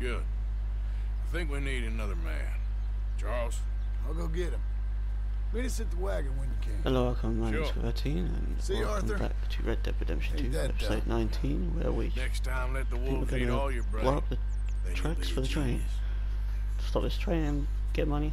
Good. I think we need another man. Charles? I'll go get him. Meet us at the wagon when you can. Hello, welcome, my name is Sure. 13, and See welcome Arthur. back to Red Dead Redemption Ain't 2, episode dumb. 19, where we Next time, let the think wolf we're eat gonna all your brain. blow up the Then tracks for a the train. stop this train and get money.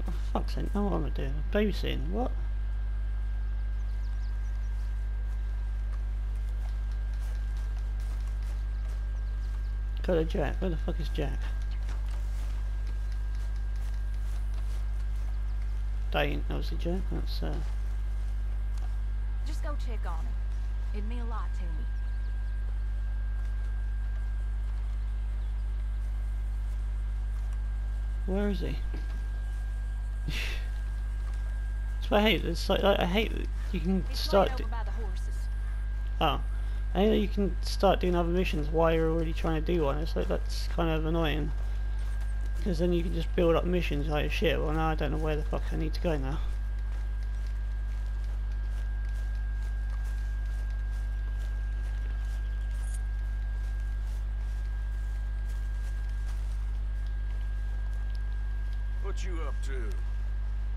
Oh, fuck's sake, no what am I doing? Babysitting, what? Got a Jack, where the fuck is Jack? That ain't obviously Jack, that's uh... Just go check on him. It'd mean a lot to me. Where is he? That's what I hate. It's like, like I hate that you can He's start. playing do- over by the horses. oh, I hate that you can start doing other missions while you're already trying to do one. It's like that's kind of annoying. Because then you can just build up missions like shit. Well, now I don't know where the fuck I need to go now. What you up to?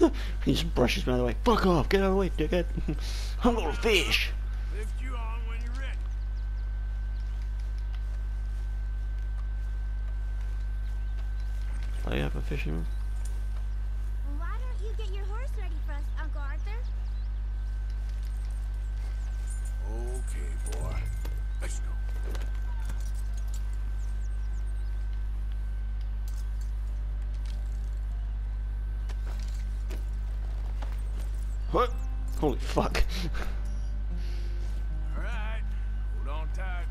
he just brushes me out of the way. Fuck off! Get out of the way, dickhead! I'm gonna fish. Lift you on when you're ready. I have a fishing. Why Holy fuck! All right. Hold on tight.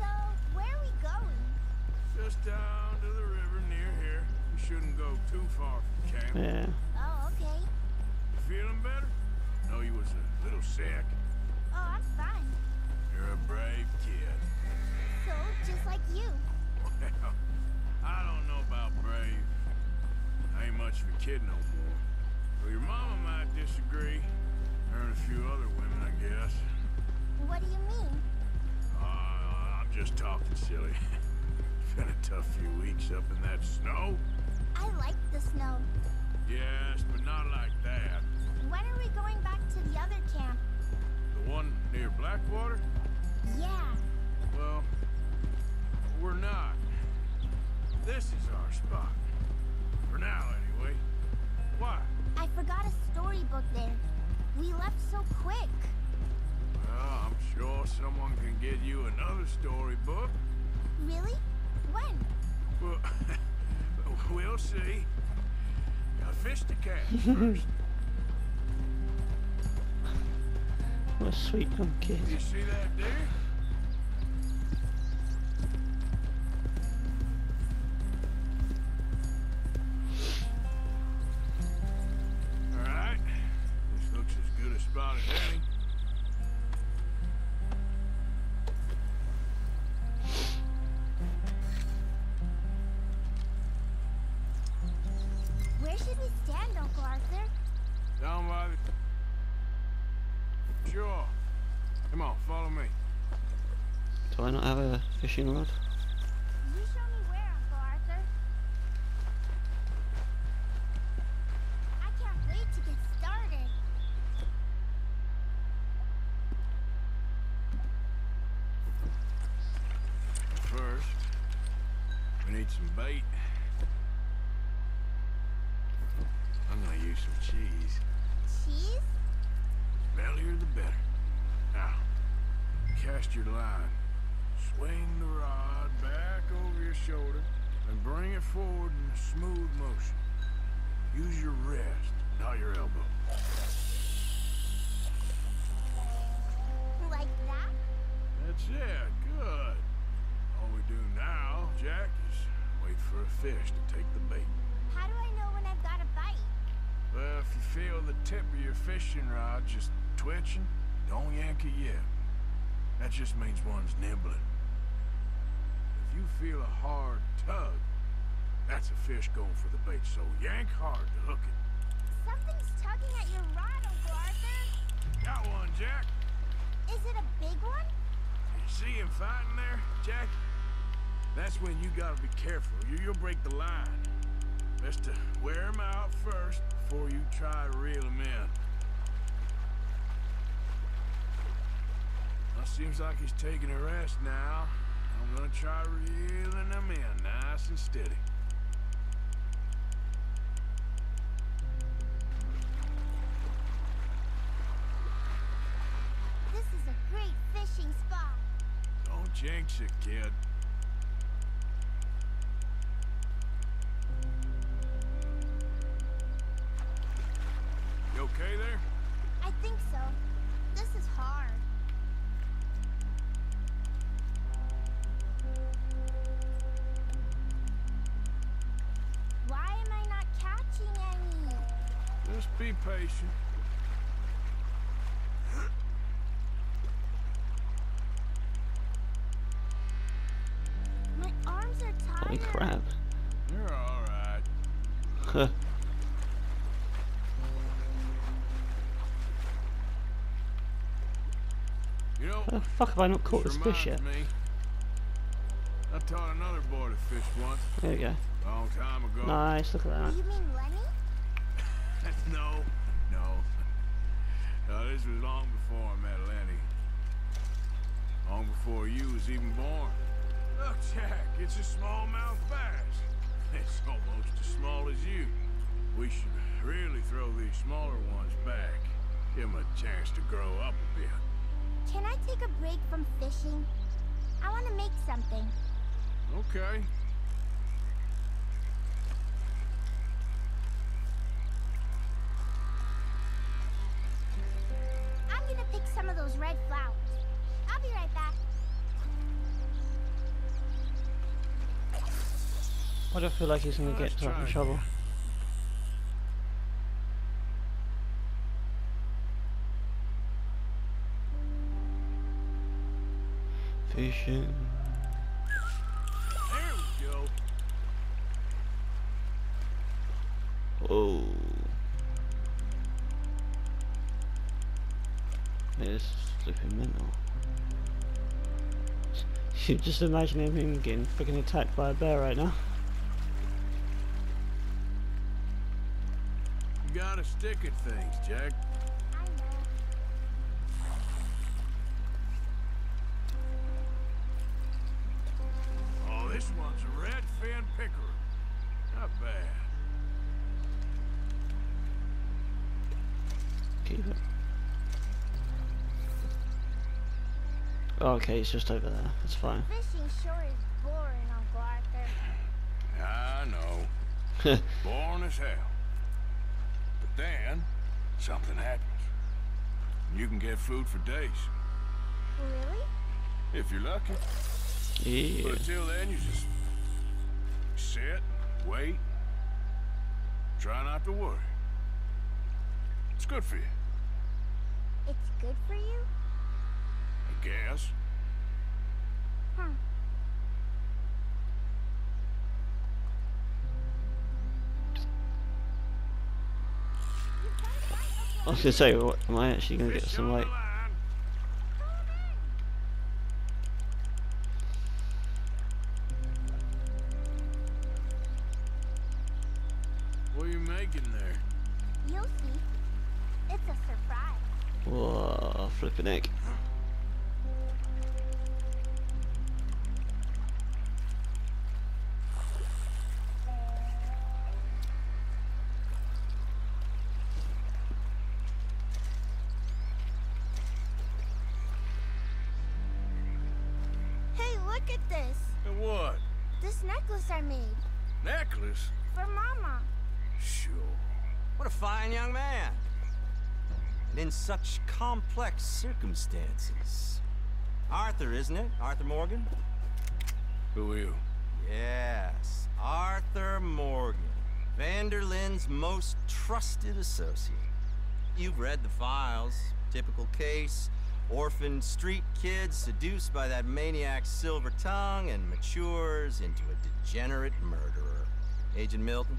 So, where are we going? Just down to the river near here. We shouldn't go too far from camp. yeah. Oh, okay. You feeling better? Know you was a little sick. Oh, I'm fine. You're a brave kid. So, just like you. Well, I don't know about brave. I ain't much of a kid no more. Well, your mama might disagree. Her and a few other women, I guess. What do you mean? Uh, I'm just talking silly. it's been a tough few weeks up in that snow. I like the snow. Yes, but not like that. When are we going back to the other camp? The one near Blackwater? Yeah. Well, we're not. This is our spot. For now, anyway. Why? I forgot a storybook there. We left so quick. Well, I'm sure someone can get you another storybook. Really? When? Well, we'll see. I fished to catch. first. what a sweet little kid. You see that there? Have a wait for a fish to take the bait. How do I know when I've got a bite? Well, if you feel the tip of your fishing rod just twitching, don't yank it yet. That just means one's nibbling. If you feel a hard tug, that's a fish going for the bait, so yank hard to hook it. Something's tugging at your rod, Uncle Arthur. Got one, Jack. Is it a big one? You see him fighting there, Jack? That's when you gotta be careful. You, you'll break the line. Best to wear him out first before you try to reel him in. Well, seems like he's taking a rest now. I'm gonna try reeling him in nice and steady. This is a great fishing spot. Don't jinx it, kid. Crap. You're alright. Huh. You know, How the fuck have I not caught this fish yet? Me, I taught another boy to fish once, There we go. long time ago. Nice, look at that. You mean Lenny? no, no. No, this was long before I met Lenny. Long before you was even born. Look, Jack, it's a smallmouth bass. It's almost as small as you. We should really throw these smaller ones back. Give them a chance to grow up a bit. Can I take a break from fishing? I want to make something. Okay. I'm gonna pick some of those red flowers. I feel like he's gonna get let's stuck try in trouble? Fishing. There we go. Oh. Is flipping mental. Just imagine him getting freaking attacked by a bear right now. Gotta stick at things, Jack. Oh, this one's a red fin pickerel. Not bad. Keep it. Oh, okay, it's just over there. That's fine. Fishing sure is boring, Uncle Arthur. I know. Boring as hell. But then, something happens. You can get food for days, Really? if you're lucky. Yeah. But until then, you just sit, wait, try not to worry. It's good for you, It's good for you? I guess. Huh. I was gonna say, what, am I actually gonna get some like? Look at this. And what? This necklace I made. Necklace? For Mama. Sure. What a fine young man. And in such complex circumstances. Arthur, isn't it? Arthur Morgan? Who are you? Yes, Arthur Morgan. van der Linde's most trusted associate. You've read the files. Typical case. Orphaned street kid seduced by that maniac's silver tongue and matures into a degenerate murderer. Agent Milton?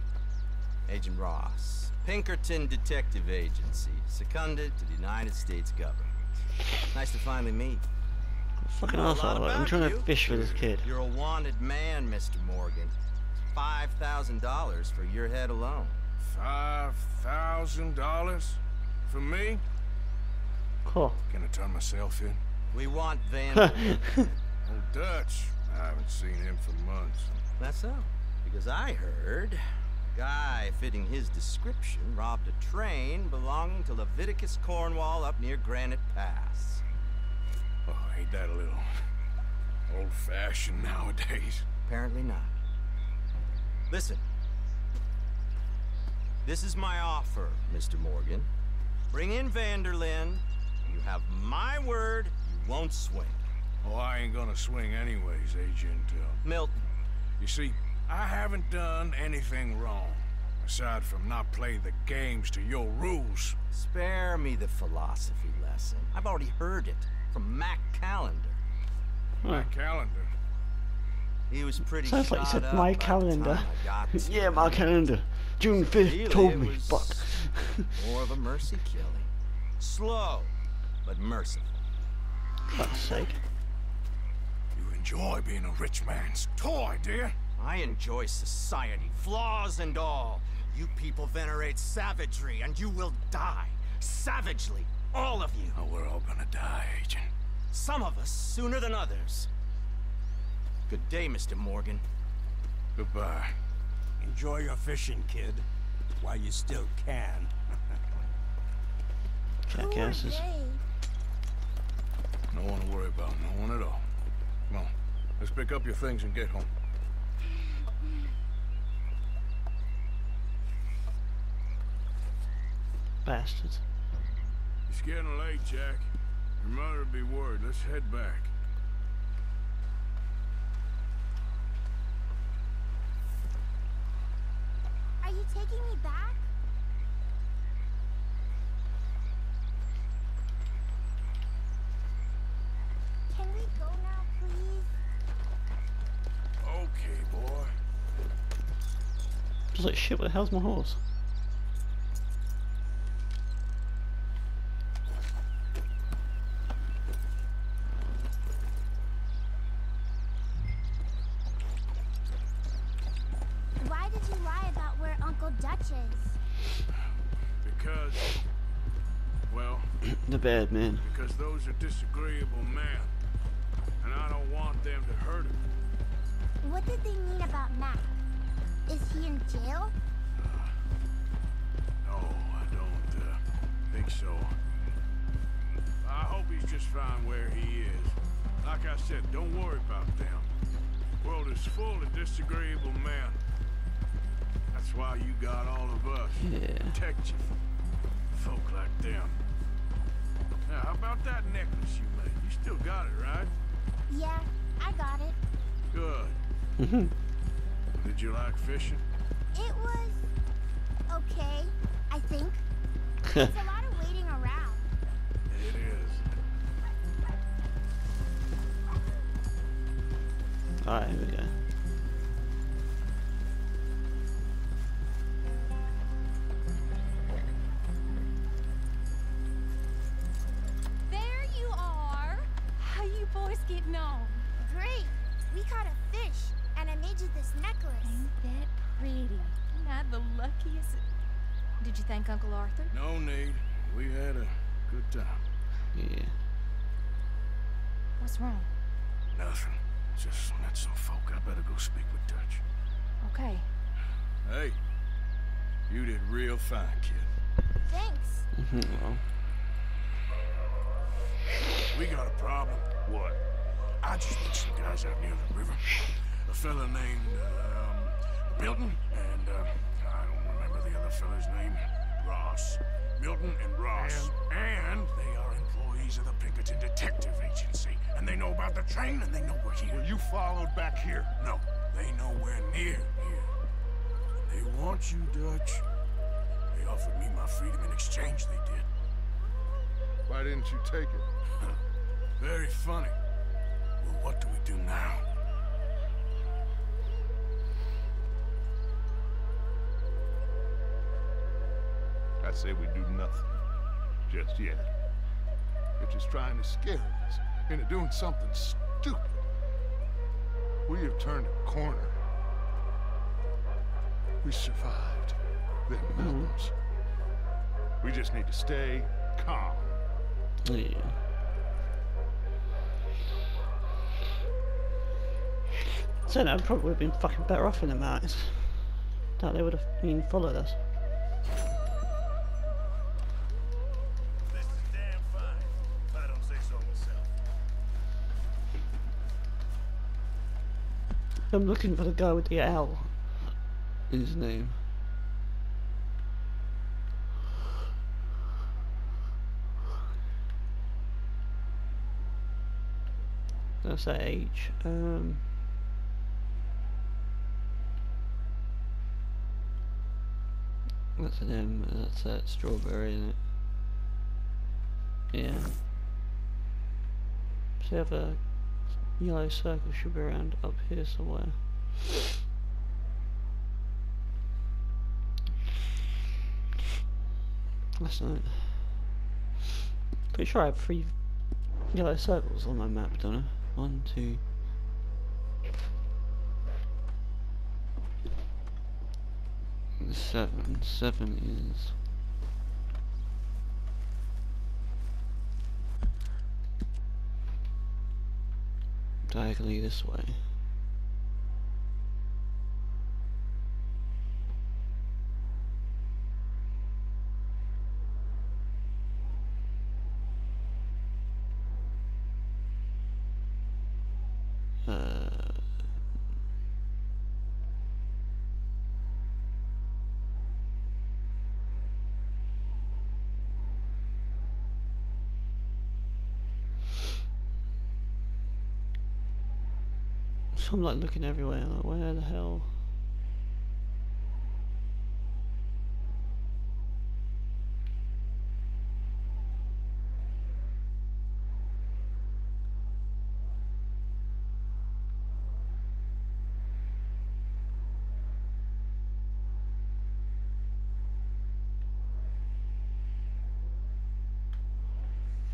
Agent Ross. Pinkerton Detective Agency, seconded to the United States government. Nice to finally meet. Fucking You know a lot asshole. I'm about trying to fish for this kid. You're a wanted man, Mr. Morgan. Five thousand dollars for your head alone. Five thousand dollars? For me? Cool. Can I turn myself in? We want Van. Old Dutch. I haven't seen him for months. That's so. Because I heard a guy fitting his description robbed a train belonging to Leviticus Cornwall up near Granite Pass. Oh, ain't that a little old-fashioned nowadays? Apparently not. Listen. This is my offer, Mr. Morgan. Bring in van der Linde. And You have my word you won't swing. Oh, I ain't gonna swing anyways, Agent. Uh, Milton, you see, I haven't done anything wrong, aside from not playing the games to your rules. spare me the philosophy lesson. I've already heard it from Mac Callander. Huh. Calendar. He was pretty Sounds like you said my calendar. time I got to yeah, my calendar. June 5th told me. Fuck. More of a mercy killing. Slow, but merciful. Fuck's sake. You enjoy being a rich man's toy, dear. I enjoy society, flaws and all. You people venerate savagery, and you will die. Savagely. All of you. Oh, we're all gonna die, Agent. Some of us sooner than others. Good day, Mr. Morgan. Goodbye. Enjoy your fishing, kid, while you still can. Who are Jackasses. They? No one to worry about, no one at all. Come on, let's pick up your things and get home. Bastards. It's getting late, Jack. Your mother'll be worried. Let's head back. Are you taking me back? Can we go now. Okay, boy. Just like shit, what the hell's my horse? Why did you lie about where Uncle Dutch is? Because, well, The bad man. because those are disagreeable men. Think so. I hope he's just fine where he is. Like I said, don't worry about them. The world is full of disagreeable men. That's why you got all of us. Yeah. Protect you from folk like them. Now, how about that necklace you made? You still got it, right? Yeah, I got it. Good. Mhm. Did you like fishing? It was okay, I think. Alright, here we go. There you are. How you boys getting on? Great. We caught a fish, and I made you this necklace. Ain't that pretty? Not the luckiest. Did you thank Uncle Arthur? No need. We had a good time. Yeah. What's wrong? Nothing. Just met some folk. I better go speak with Dutch. Okay. Hey, you did real fine, kid. Thanks. well, We got a problem. What? I just met some guys out near the river. A fella named um, Milton and uh, I don't remember the other fella's name. Ross. Milton and Ross. And, they they know about the train and they know we're here. Were you followed back here? No, they know we're near here. They want you, Dutch. They offered me my freedom in exchange, they did. Why didn't you take it? Very funny. Well, what do we do now? I say we do nothing. Just yet. You're just trying to scare us into doing something stupid. We have turned a corner. We survived them mm-hmm. mountains. We just need to stay calm. yeah. So no, probably would have been fucking better off in the mountains. Doubt they would have been followed us. I'm looking for the guy with the L in his name. That's that H. Um, that's an M. That's that strawberry, isn't it? Yeah. So have a yellow circle should be around up here somewhere. That's not it. Pretty sure I have three yellow circles on my map, don't I? One, two. Seven. Seven is. Diagonally this way. Uh, so I'm like looking everywhere, like where the hell?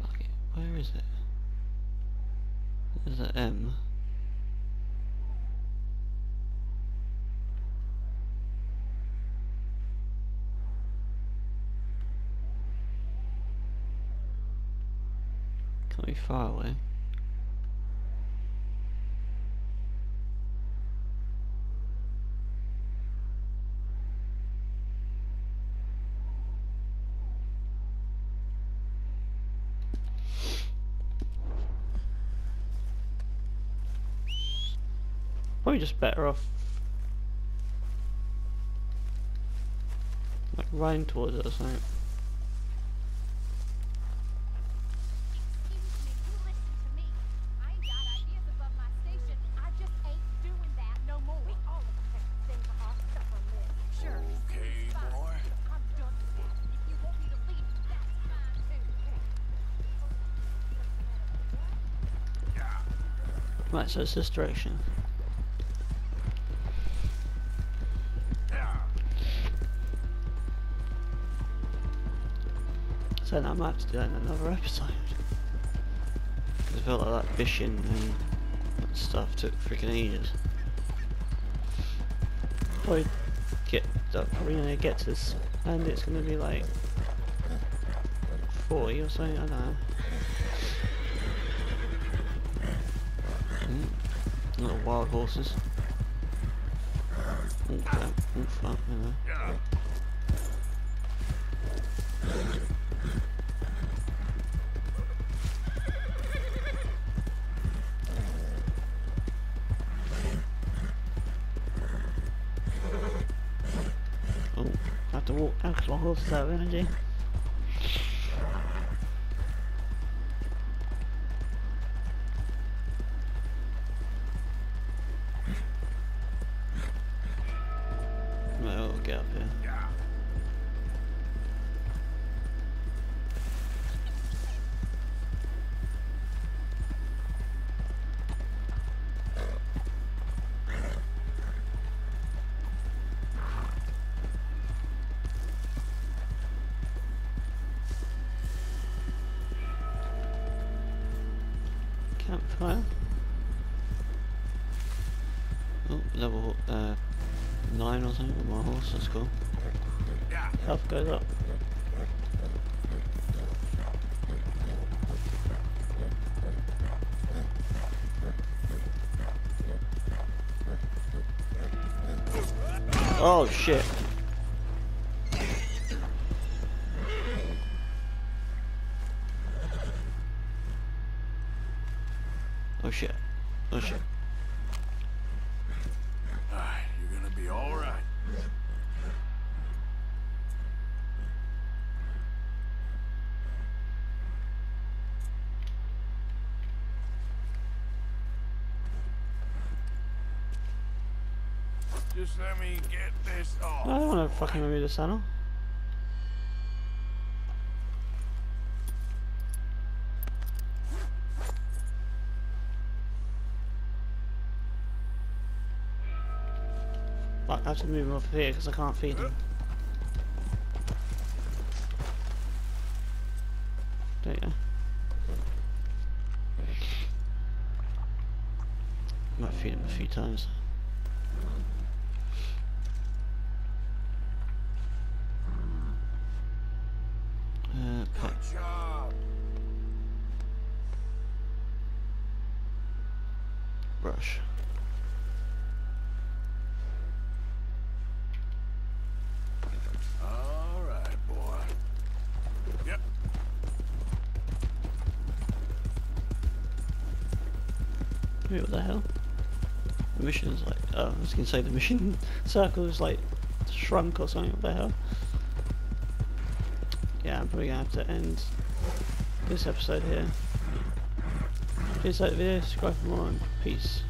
Fuck it, where is it? There's M. far away. Probably just better off like running towards it or Right, so it's this direction. So now I might have to do that in another episode. 'Cause I felt like that fishing and stuff took freaking ages. Probably get, uh, probably gonna get to this and it's gonna be like 40 or something, I don't know. Little wild horses. You know. Oh, I have to walk out because my horse is out of energy. Campfire. Oh, level uh, 9 or something with my horse, that's cool. Health goes up. Oh shit. Oh shit. Oh shit. Alright, be alright. Just let me get this off. I don't want to fucking remove the saddle. Have to move him off here because I can't feed him. There you go. Might feed him a few times. Wait, what the hell? The mission is like, oh, I was gonna say the mission circle is like shrunk or something, what the hell? Yeah, I'm probably gonna have to end this episode here. Please like the video, subscribe for more, and peace.